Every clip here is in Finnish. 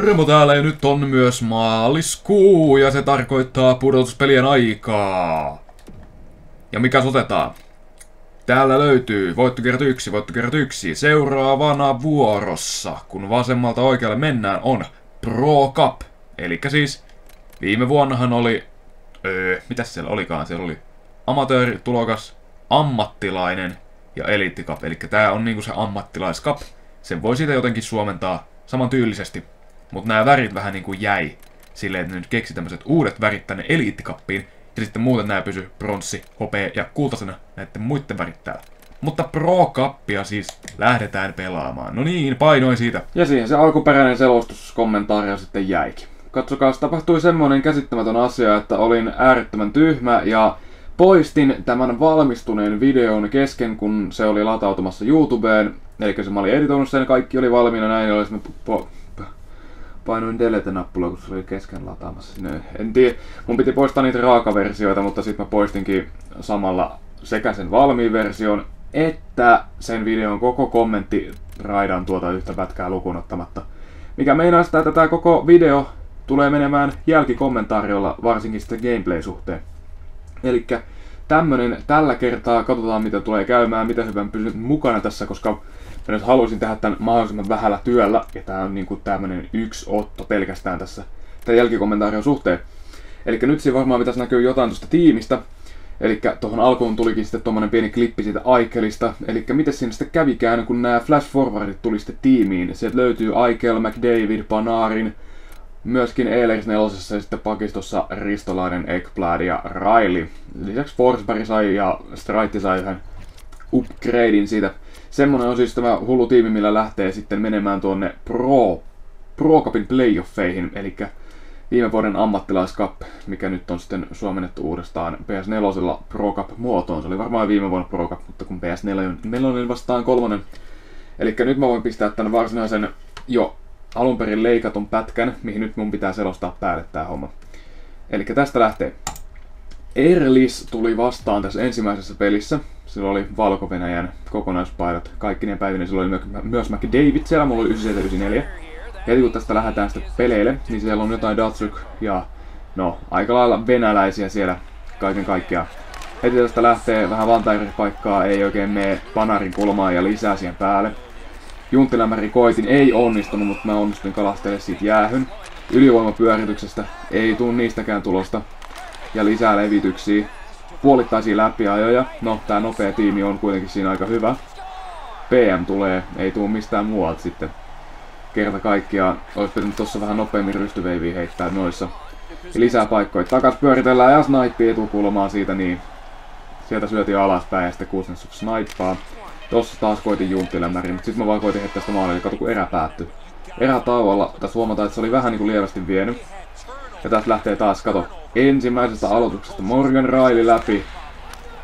Remo täällä ja nyt on myös maaliskuu ja se tarkoittaa pudotuspelien aikaa. Ja mikä otetaan? Täällä löytyy voittokerrat 1, voittokerrat 1. Seuraavana vuorossa, kun vasemmalta oikealle mennään, on Pro Cup. Eli siis viime vuonnahan oli... Öö, mitäs siellä olikaan? Siellä oli amatööritulokas, ammattilainen ja Elite Cup. Eli tää on niinku se ammattilaiskap. Sen voi siitä jotenkin suomentaa saman tyylisesti mutta nämä värit vähän niinku jäi silleen, että ne nyt keksi tämmöiset uudet värit tänne eliittikappiin. Ja sitten muuten nämä pysy bronssi, hopea ja kultaisena näiden muiden värit täällä. Mutta Pro-kappia siis lähdetään pelaamaan. No niin, painoin siitä. Ja siihen se alkuperäinen selostuskommentaari sitten jäikin. Katsokaa, tapahtui semmoinen käsittämätön asia, että olin äärettömän tyhmä ja poistin tämän valmistuneen videon kesken, kun se oli latautumassa YouTubeen. Eli se mä olin editoinut sen, kaikki oli valmiina näin, olisin po- painoin delete-nappulaa, kun se oli kesken lataamassa sinne. En tiedä, mun piti poistaa niitä raakaversioita, mutta sitten mä poistinkin samalla sekä sen valmiin version, että sen videon koko kommentti raidan tuota yhtä pätkää lukuun ottamatta. Mikä meinaa sitä, että tämä koko video tulee menemään jälkikommentaariolla, varsinkin sitten gameplay-suhteen. Eli tämmönen tällä kertaa, katsotaan mitä tulee käymään, mitä hyvän pysyt mukana tässä, koska Mä nyt haluaisin tehdä tämän mahdollisimman vähällä työllä, ja tää on niinku tämmönen yksi otto pelkästään tässä tämän jälkikommentaarion suhteen. Eli nyt siinä varmaan pitäisi näkyä jotain tuosta tiimistä. Eli tuohon alkuun tulikin sitten tuommoinen pieni klippi siitä Aikelista. Eli miten siinä sitten kävikään, kun nämä Flash Forwardit tuli sitten tiimiin. Sieltä löytyy Aikel, McDavid, Panarin, myöskin Ehlers nelosessa ja sitten pakistossa Ristolainen, Ekblad ja Riley. Lisäksi Forsberg sai ja Straight sai yhden upgradein siitä semmonen on siis tämä hullu tiimi, millä lähtee sitten menemään tuonne Pro, Pro Cupin playoffeihin, eli viime vuoden ammattilaiskap, mikä nyt on sitten suomennettu uudestaan PS4 Pro Cup muotoon. Se oli varmaan viime vuonna Pro Cup, mutta kun PS4 on vastaan kolmonen. Eli nyt mä voin pistää tämän varsinaisen jo alun perin leikatun pätkän, mihin nyt mun pitää selostaa päälle tää homma. Eli tästä lähtee. Erlis tuli vastaan tässä ensimmäisessä pelissä. Sillä oli valko kokonaispaidat. Kaikki ne päivinä sillä oli myös McDavid siellä, mulla oli 9794. Heti kun tästä lähdetään sitten peleille, niin siellä on jotain Datsuk ja no, aika lailla venäläisiä siellä kaiken kaikkiaan. Heti tästä lähtee vähän paikkaa, ei oikein mene panarin kulmaan ja lisää siihen päälle. Junttilämäri koitin, ei onnistunut, mutta mä onnistuin kalastelemaan siitä jäähyn. Ylivoimapyörityksestä ei tuu niistäkään tulosta. Ja lisää levityksiä puolittaisia läpiajoja. No, tää nopea tiimi on kuitenkin siinä aika hyvä. PM tulee, ei tuu mistään muualta sitten. Kerta kaikkiaan olisi pitänyt tossa vähän nopeammin rystyveiviä heittää noissa. Lisää paikkoja. Takas pyöritellään ja snipe etukulmaa siitä niin. Sieltä syötiin alaspäin ja sitten Kuznetsuk snipaa. Tossa taas koitin junttilämäri, mutta sitten mä vaan koitin heittää sitä maalille, kato kun erä päättyi. Erätauolla tässä huomataan, että se oli vähän niinku lievästi vienyt. Ja tästä lähtee taas, kato, ensimmäisestä aloituksesta Morgan Riley läpi.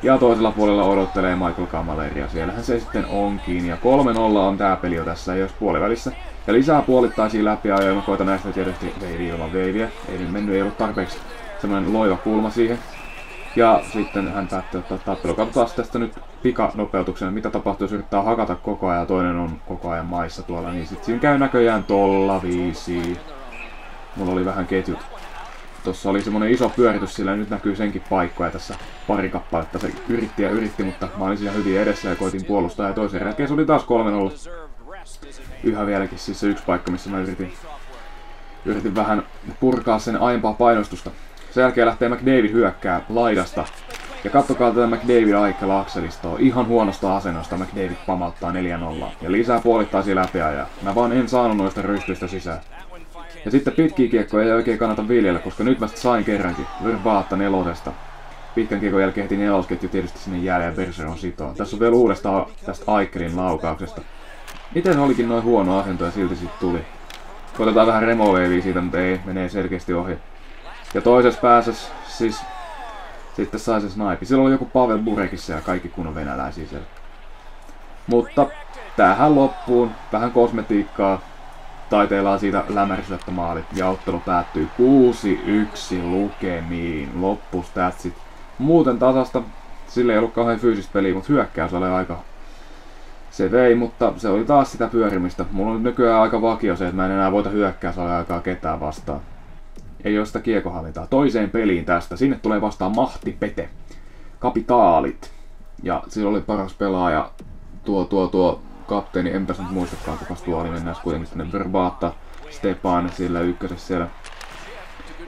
Ja toisella puolella odottelee Michael Kamaleria. Siellähän se sitten onkin. Ja 3-0 on tää peli jo tässä, jos puolivälissä. Ja lisää puolittaisia läpi ja mä koitan näistä tietysti veivi ilman veiviä. Ei nyt mennyt, ei ollut tarpeeksi semmoinen loiva kulma siihen. Ja sitten hän päätti ottaa tappelu. Katsotaan tästä nyt pikanopeutuksena, mitä tapahtuu, jos yrittää hakata koko ajan ja toinen on koko ajan maissa tuolla. Niin sitten siinä käy näköjään tolla viisi. Mulla oli vähän ketjut Tuossa oli semmonen iso pyöritys, sillä nyt näkyy senkin paikkoja tässä pari kappaletta. Se yritti ja yritti, mutta mä olin siinä hyvin edessä ja koitin puolustaa. Ja toisen jälkeen se oli taas 3-0. Yhä vieläkin siis se yksi paikka, missä mä yritin, yritin vähän purkaa sen aiempaa painostusta. Sen jälkeen lähtee McDavid hyökkää laidasta. Ja kattokaa tätä McDavid Aikkel akselistoa. Ihan huonosta asennosta McDavid pamalttaa 4-0. Ja lisää puolittaisia läpi ja mä vaan en saanut noista rystyistä sisään. Ja sitten pitkiä kiekkoja ei oikein kannata viljellä, koska nyt mä sain kerrankin Verbaatta nelosesta. Pitkän kiekon jälkeen heti nelosketju tietysti sinne jäälle ja on sitoa. Tässä on vielä uudestaan tästä Aikerin laukauksesta. Miten olikin noin huono asento ja silti sit tuli. Koitetaan vähän removeiviä siitä, mutta ei, menee selkeästi ohi. Ja toisessa päässä siis sitten sai se snipe. Siellä oli joku Pavel Burekissa ja kaikki kunnon venäläisiä siellä. Mutta tähän loppuun vähän kosmetiikkaa taiteillaan siitä maalit ja ottelu päättyy 6-1 lukemiin. Loppustatsit muuten tasasta. Sillä ei ollut kauhean fyysistä peliä, mutta hyökkäys oli aika se vei, mutta se oli taas sitä pyörimistä. Mulla on nykyään aika vakio se, että mä en enää voita hyökkää saada aikaa ketään vastaan. Ei ole sitä kiekohallintaa. Toiseen peliin tästä. Sinne tulee vastaan Mahti Pete. Kapitaalit. Ja sillä oli paras pelaaja. Tuo, tuo, tuo kapteeni, enpä nyt muistakaan kuka tuo oli. Mennään kuitenkin sinne Verbata. Stepan sillä ykkösessä siellä.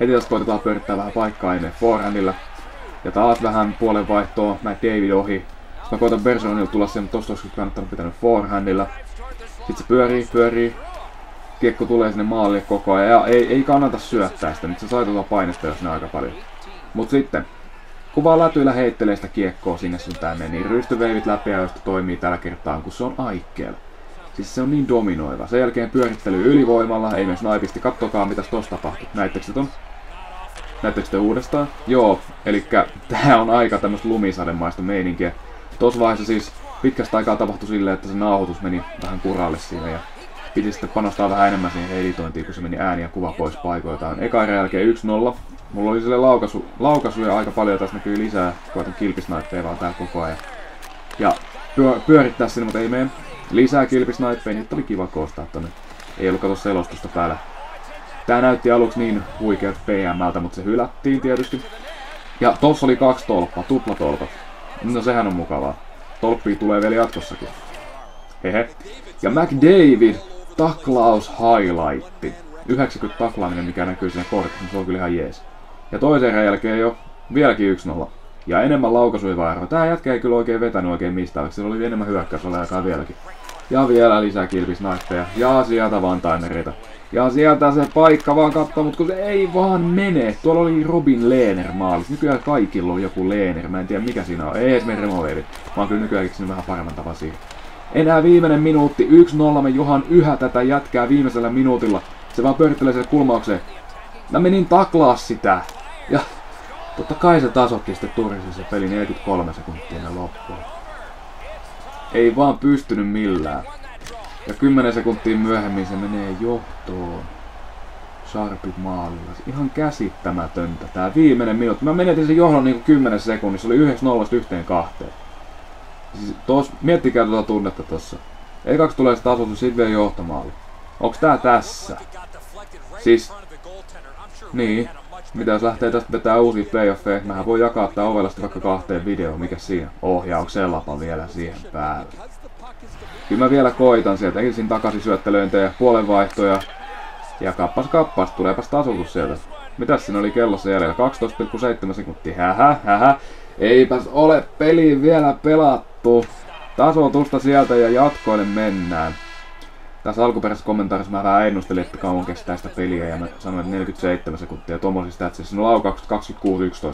Heti tässä koitetaan pyörittää vähän paikkaa ennen forehandilla. Ja taas vähän puolen vaihtoa. Mä David ohi. Mä koitan Bersonilta tulla siihen, mutta tosta olisi kannattanut pitänyt forehandilla. Sitten se pyörii, pyörii. Kiekko tulee sinne maalle koko ajan. Ja ei, ei kannata syöttää sitä, nyt se sai tulla painesta jos ne aika paljon. Mut sitten, kun vaan lätyillä heittelee sitä kiekkoa sinne sun tänne, niin rystyveivit läpi ja toimii tällä kertaa, kun se on aikkeella. Siis se on niin dominoiva. Sen jälkeen pyörittely ylivoimalla, ei myös naipisti. Kattokaa mitäs tossa tapahtuu. Näittekö se ton? Näettekö te uudestaan? Joo, eli tää on aika tämmöstä lumisademaista meininkiä. Tuossa vaiheessa siis pitkästä aikaa tapahtui silleen, että se nauhoitus meni vähän kuralle siinä ja piti sitten panostaa vähän enemmän siihen editointiin, kun se meni ääni ja kuva pois paikoiltaan. Eka jälkeen 1-0. Mulla oli sille laukaisu, laukasuja aika paljon, tässä näkyy lisää. Koitan kilpisnaippeja vaan tää koko ajan. Ja pyö, pyörittää sinne, mutta ei mene. Lisää kilpisnaippeja, niitä oli kiva koostaa tonne. Ei ollut kato selostusta päällä. Tää näytti aluksi niin huikeat PMltä, mutta se hylättiin tietysti. Ja tossa oli kaksi tolppaa, tuplatolpat. No sehän on mukavaa. Tolppia tulee vielä jatkossakin. Hehe. Ja McDavid taklaus highlightti. 90 taklaaminen, mikä näkyy siinä kortissa, se on kyllä ihan jees. Ja toisen erän jälkeen jo vieläkin 1-0. Ja enemmän laukaisuja vairaa. Tää jätkä ei kyllä oikein vetänyt oikein mistään, vaikka oli enemmän aikaa vieläkin. Ja vielä lisää kilpisnaippeja. Ja sieltä vaan taimereita. Ja sieltä se paikka vaan katsoo, mutta kun se ei vaan mene. Tuolla oli Robin Lehner maalis. Nykyään kaikilla on joku Lehner. Mä en tiedä mikä siinä on. Ei meidän removeeri. Mä oon kyllä nykyään keksinyt vähän paremman tavan siihen. Enää viimeinen minuutti. 1-0. Me Johan yhä tätä jätkää viimeisellä minuutilla. Se vaan pyörittelee sen kulmaukseen. Mä menin taklaa sitä. Ja totta kai se tasotti sitten turisi se peli 43 sekuntia loppuun. Ei vaan pystynyt millään. Ja 10 sekuntia myöhemmin se menee johtoon. Sharpit maalilla. Ihan käsittämätöntä. Tää viimeinen minuutti. Mä menetin sen johdon niinku 10 sekunnissa. Se oli 9 0 yhteen kahteen. Siis tos, miettikää tuota tunnetta tossa. Ekaksi tulee se tasoitus, sit vielä johtomaalle. Onks tää tässä? Siis... Niin. Mitä jos lähtee tästä vetää uusia playoffeja, mähän voi jakaa tää ovelasti vaikka kahteen videoon, mikä siinä? Ohjauksellapa vielä siihen päälle. Kyllä mä vielä koitan sieltä ensin takaisin syöttelöintejä, puolenvaihtoja. Ja kappas kappas, tuleepas tasoitus sieltä. Mitäs siinä oli kellossa jäljellä? 12,7 sekuntia. Hähä, hähä. Eipäs ole peli vielä pelattu. Tasoitusta sieltä ja jatkoille mennään. Tässä alkuperäisessä kommentaarissa mä vähän ennustelin, että kauan kestää sitä peliä ja mä sanoin, että 47 sekuntia. Tuommoisista statsissa no laukaukset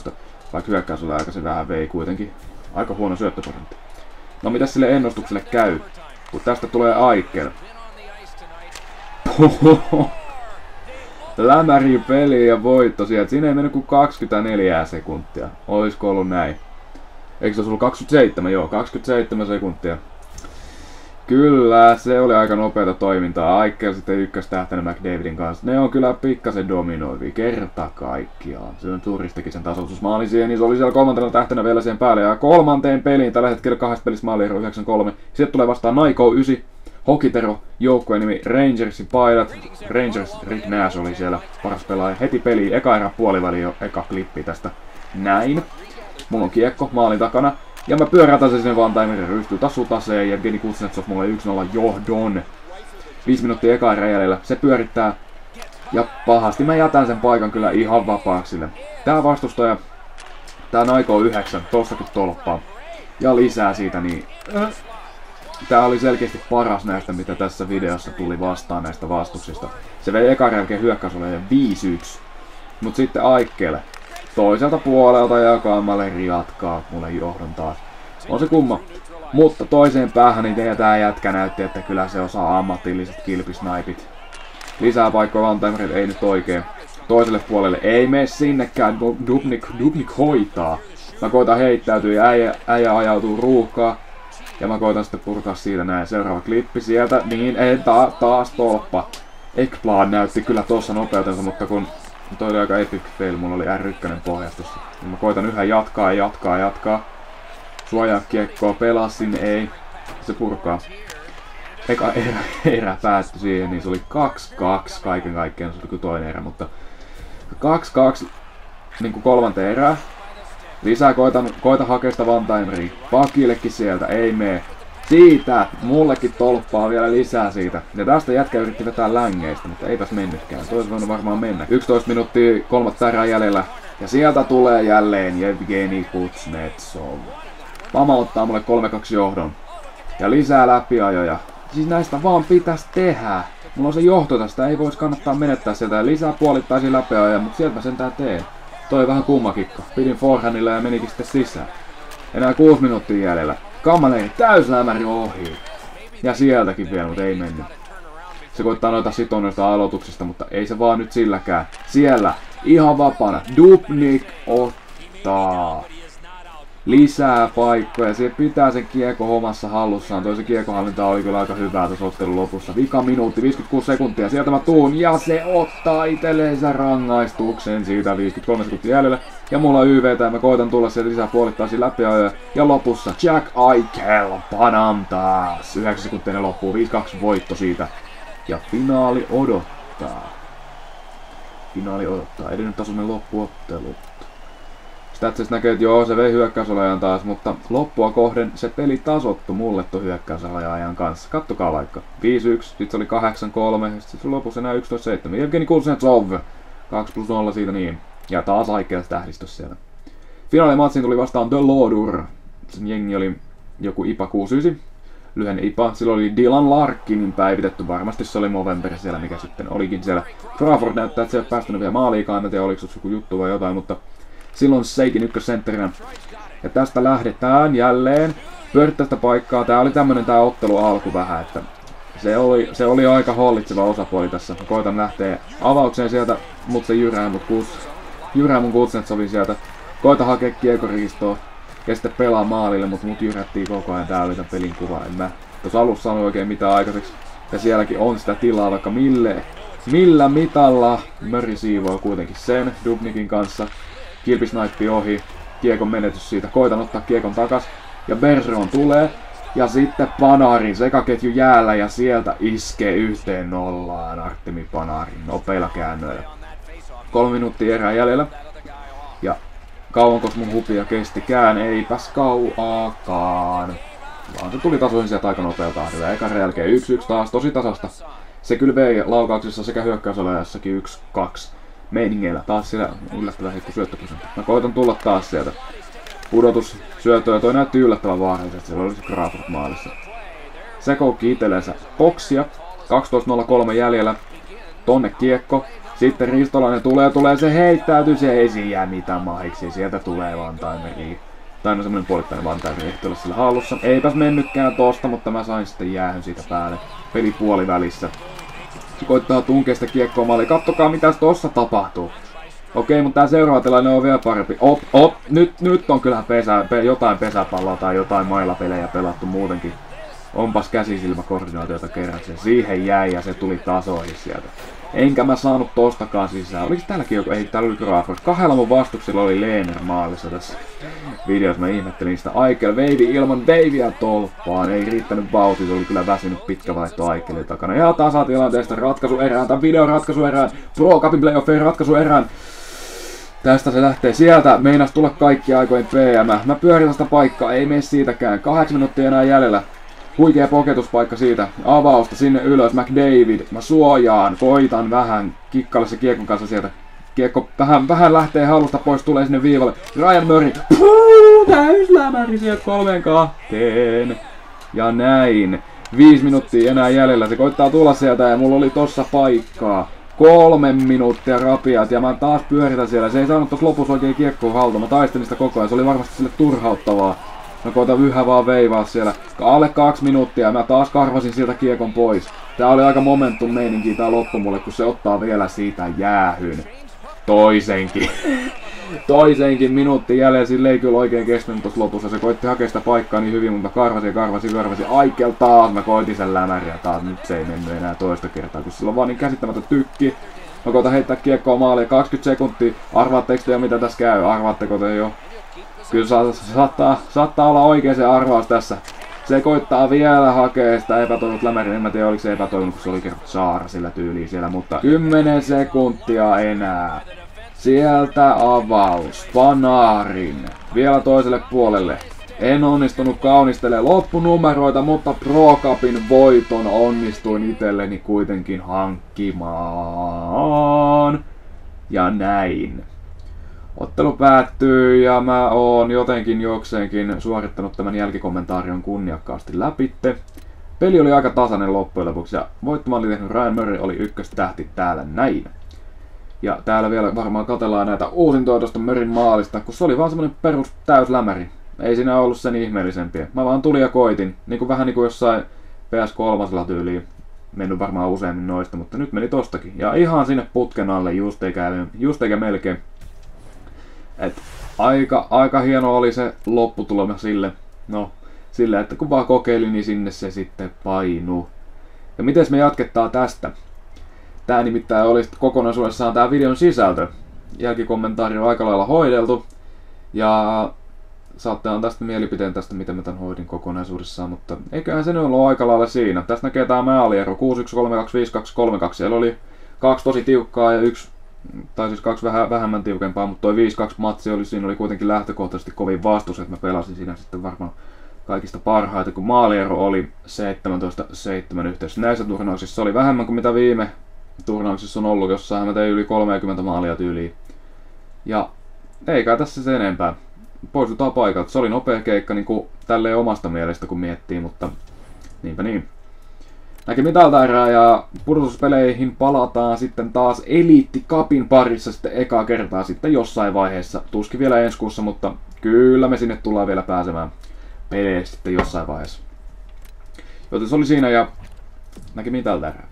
26-11, vaikka hyökkäysulla aika se vähän vei kuitenkin. Aika huono syöttöprosentti. No mitä sille ennustukselle käy? Kun tästä tulee Aikel. Lämäri peli ja voitto sieltä. Siinä ei mennyt kuin 24 sekuntia. Olisiko ollut näin? Eikö se ollut 27? Joo, 27 sekuntia. Kyllä, se oli aika nopeata toimintaa. Aikel sitten ykköstähtäinen McDavidin kanssa. Ne on kyllä pikkasen dominoivia kerta kaikkiaan. Se on turistikin sen tasoitusmaali siihen, niin se oli siellä kolmantena tähtenä vielä sen päälle. Ja kolmanteen peliin tällä hetkellä kahdesta pelissä maali 93. Sitten tulee vastaan Naiko 9. Hokitero, joukkueen nimi Rangersin paidat. Rangers, Rick Nash oli siellä paras pelaaja. Heti peli, eka erä puoliväli jo, eka klippi tästä. Näin. Mulla on kiekko maalin takana. Ja mä pyörätän sen sinne vaan Timerin rystyy tasutaseen. Evgeni Kutsnetsov mulle 1-0 johdon. 5 minuuttia eka jäljellä. Se pyörittää. Ja pahasti mä jätän sen paikan kyllä ihan vapaaksi sille. Tää vastustaja. Tää Naiko 9. Tossakin tolppaa. Ja lisää siitä niin... Tää oli selkeästi paras näistä, mitä tässä videossa tuli vastaan näistä vastuksista. Se vei eka jälkeen hyökkäysoleen 5-1. Mut sitten Aikkeelle toiselta puolelta ja Kammaleri jatkaa mulle johdon taas. On se kumma. Mutta toiseen päähän niin tää jätkä näytti, että kyllä se osaa ammatilliset kilpisnaipit. Lisää paikkoja Vantamerit ei nyt oikein. Toiselle puolelle ei mene sinnekään, Dubnik, Dubnik hoitaa. Mä koitan heittäytyä ja äijä, äijä ajautuu ruuhkaan. Ja mä koitan sitten purkaa siitä näin. Seuraava klippi sieltä. Niin, ei ta taas tolppa. Ekblad näytti kyllä tuossa nopeutensa, mutta kun Toi oli aika epic fail, mulla oli R1 pohjastossa. Mä koitan yhä jatkaa, jatkaa, jatkaa. Suojaa kiekkoa, pelasin, ei. Se purkaa. Eka erä, erä päättyi siihen, niin se oli 2-2 kaiken kaikkiaan, se oli kuin toinen erä, mutta 2-2 niin kuin kolmanteen erää. Lisää koitan, koita hakea sitä one timeria. Pakillekin sieltä, ei mene. Siitä, mullekin tolppaa vielä lisää siitä. Ja tästä jätkä yritti vetää längeistä, mutta eipäs mennytkään. Olisi voinut varmaan mennä. 11 minuuttia kolmatta erää jäljellä. Ja sieltä tulee jälleen Evgeni Kutsnetsov. Pama ottaa mulle 3-2 johdon. Ja lisää läpiajoja. Siis näistä vaan pitäisi tehdä. Mulla on se johto tästä, ei voisi kannattaa menettää sieltä. Ja lisää puolittaisia läpiajoja, mutta sieltä mä sentään teen. Toi vähän kummakikka. Pidin forehandilla ja menikin sitten sisään. Enää 6 minuuttia jäljellä. Kammaleri täyslämäri ohi. Ja sieltäkin vielä, mutta ei mennyt. Se koittaa noita sitoneista aloituksista, mutta ei se vaan nyt silläkään. Siellä, ihan vapaana, Dubnik ottaa lisää paikkoja. Se pitää sen kiekko homassa hallussaan. Toisen kiekohallinta oli kyllä aika hyvää tuossa ottelun lopussa. Vika minuutti, 56 sekuntia. Sieltä mä tuun ja se ottaa itselleensä rangaistuksen siitä 53 sekuntia jäljellä. Ja mulla on YVtä ja mä koitan tulla sieltä lisää puolittaisi läpi Ja lopussa Jack Eichel panam taas. 9 sekuntia loppuu, 5-2 voitto siitä. Ja finaali odottaa. Finaali odottaa. Edennyt tasoinen loppuottelu. Statsissa näkee, että joo, se vei hyökkäysolajan taas, mutta loppua kohden se peli tasottu mulle tuon hyökkäysolajan kanssa. Kattokaa vaikka. 5-1, sit se oli 8-3, ja sitten se lopussa enää 11-7. Evgeni Kulsnetsov, 2 plus 0 siitä niin. Ja taas aikeas tähdistys siellä. Finaalimatsiin tuli vastaan The Lodur. Sen jengi oli joku IPA 69, lyhenne IPA. Silloin oli Dylan Larkinin päivitetty, varmasti se oli Movember siellä, mikä sitten olikin siellä. Crawford näyttää, että se ei ole päästänyt vielä maaliikaan, en tiedä oliko se joku juttu vai jotain, mutta Silloin Seikin ykkössentterinä. Ja tästä lähdetään jälleen. Pyörittäistä paikkaa. Tää oli tämmönen tää ottelu alku vähän, että se oli, se oli aika hallitseva osapuoli tässä. Koitan lähteä avaukseen sieltä, mut se jyrää mut kuus, jyrää mun Kutsnetsovin sieltä. Koita hakea kiekoristoa ja sitten pelaa maalille, mutta mut jyrättiin koko ajan. Tää oli tämän pelin kuva. En mä tuossa alussa sano oikein mitään aikaiseksi. Ja sielläkin on sitä tilaa vaikka mille, millä mitalla. Möri siivoo kuitenkin sen Dubnikin kanssa. Kilpisnaippi ohi, kiekon menetys siitä. Koitan ottaa kiekon takas. Ja Bergeron tulee. Ja sitten Panarin sekaketju jäällä ja sieltä iskee yhteen nollaan Artemi Panarin nopeilla käännöillä. Kolme minuuttia erää jäljellä. Ja kauanko mun hupia kestikään, eipäs kauaakaan. Vaan se tuli tasoihin sieltä aika nopealla tahdilla. Ekan jälkeen 1-1 taas tosi tasasta. Se kyllä vei laukauksissa sekä hyökkäysolajassakin 1-2 meiningeillä. Taas siellä yllättävän heikko syöttöprosentti. Mä koitan tulla taas sieltä. Pudotus syötö ja toi näytti yllättävän vaaralliselta. Siellä oli se Crawford maalissa. Se koukki itsellensä boksia. 12.03 jäljellä. Tonne kiekko. Sitten Ristolainen tulee, tulee, se heittäytyy, se ei siinä jää mitään mahiksi. Sieltä tulee vaan timeri. Tai no semmonen puolittainen vaan timeri ehti olla sillä hallussa. Eipäs mennytkään tosta, mutta mä sain sitten jäähyn siitä päälle. Peli puolivälissä. Se koittaa tunkea sitä kiekkoa maaliin. Kattokaa mitä tossa tapahtuu. Okei, mutta tää seuraava tilanne on vielä parempi. Op, op, nyt, nyt on kyllä pesä, pe, jotain pesäpalloa tai jotain mailapelejä pelattu muutenkin. Onpas käsisilmäkoordinaatiota kerran. Se siihen jäi ja se tuli tasoihin sieltä. Enkä mä saanut tostakaan sisään. Oliko täälläkin joku? Ei, täällä oli Crawford. Kahdella mun vastuksilla oli Leener maalissa tässä videossa. Mä ihmettelin sitä. Aikel veivi ilman veiviä tolppaan. Ei riittänyt vauhti. Oli kyllä väsynyt pitkä vaihto Aikelin takana. Ja tasatilanteesta ratkaisu erään. Tämän videon ratkaisu erään. Pro Cupin playoffin ratkaisu erään. Tästä se lähtee sieltä. Meinas tulla kaikki aikojen PM. Mä pyörin tästä paikkaa. Ei mene siitäkään. Kahdeksan minuuttia enää jäljellä. Huikea poketuspaikka siitä. Avausta sinne ylös. McDavid. Mä suojaan. Koitan vähän kikkailla se kiekon kanssa sieltä. Kiekko vähän, vähän lähtee halusta pois. Tulee sinne viivalle. Ryan Murray. Puh, täyslämäri sieltä kolmeen kahteen. Ja näin. Viisi minuuttia enää jäljellä. Se koittaa tulla sieltä ja mulla oli tossa paikkaa. Kolme minuuttia rapiat ja mä taas pyöritän siellä. Se ei saanut tossa lopussa oikein kiekkoa haltuun. Mä taistelin sitä koko ajan. Se oli varmasti sille turhauttavaa. Mä koitan yhä vaan veivaa siellä. Alle kaksi minuuttia mä taas karvasin sieltä kiekon pois. Tää oli aika momentum meininki tää loppu mulle, kun se ottaa vielä siitä jäähyn. Toisenkin. Toisenkin minuutti jäljellä, sille ei kyllä oikein kestänyt tossa lopussa. Se koitti hakea sitä paikkaa niin hyvin, mutta karvasi karvasi, karvasi. Aikel taas, mä koitin sen lämäriä taas. Nyt se ei mennyt enää toista kertaa, kun sillä on vaan niin käsittämätön tykki. Mä koitan heittää kiekkoa maaliin 20 sekuntia. Arvaatteko te jo mitä tässä käy? Arvaatteko te jo? Kyllä sa- saattaa, saattaa olla oikein se arvaus tässä. Se koittaa vielä hakea sitä epätoivot lämärin. En mä tiedä oliko se epätoivonut, kun se oli saara sillä tyyliin siellä, mutta 10 sekuntia enää. Sieltä avaus. Panarin. Vielä toiselle puolelle. En onnistunut kaunistelemaan loppunumeroita, mutta Pro Cupin voiton onnistuin itselleni kuitenkin hankkimaan. Ja näin. Ottelu päättyy ja mä oon jotenkin jokseenkin suorittanut tämän jälkikommentaarion kunniakkaasti läpitte. Peli oli aika tasainen loppujen lopuksi ja voittomalli tehnyt Ryan Murray oli ykköstähti täällä näin. Ja täällä vielä varmaan katellaan näitä uusintoja tuosta Mörin maalista, kun se oli vaan semmonen perus täyslämäri. Ei siinä ollut sen ihmeellisempiä. Mä vaan tulin ja koitin. Niin kuin vähän niin kuin jossain PS3 tyyliin. Mennyt varmaan useammin noista, mutta nyt meni tostakin. Ja ihan sinne putken alle, just eikä, just eikä melkein. Et aika, aika hieno oli se lopputulema sille. No, sille, että kun vaan kokeilin, niin sinne se sitten painuu. Ja miten me jatketaan tästä? Tää nimittäin oli kokonaisuudessaan tää videon sisältö. Jälkikommentaari on aika lailla hoideltu. Ja saatte antaa tästä mielipiteen tästä, miten mä tämän hoidin kokonaisuudessaan, mutta eiköhän se nyt ollut aika lailla siinä. Tästä näkee tää maaliero 6-1-3-2-5-2-3-2. Siellä oli kaksi tosi tiukkaa ja yksi, tai siis kaksi vähän vähemmän tiukempaa, mutta toi 5-2 matsi oli, siinä oli kuitenkin lähtökohtaisesti kovin vastus, että mä pelasin siinä sitten varmaan kaikista parhaita, kun maaliero oli 17-7 yhteydessä. Näissä turnauksissa oli vähemmän kuin mitä viime turnauksissa on ollut, jossa mä tein yli 30 maalia tyyliin. Ja eikä tässä se enempää. Poistutaan paikalta. Se oli nopea keikka niin kuin tälleen omasta mielestä kun miettii, mutta niinpä niin. Näkemiin tältä erää ja pudotuspeleihin palataan sitten taas Eliitti Cupin parissa sitten ekaa kertaa sitten jossain vaiheessa. Tuskin vielä ensi kuussa, mutta kyllä me sinne tullaan vielä pääsemään peleissä sitten jossain vaiheessa. Joten se oli siinä ja näkemiin tältä erää.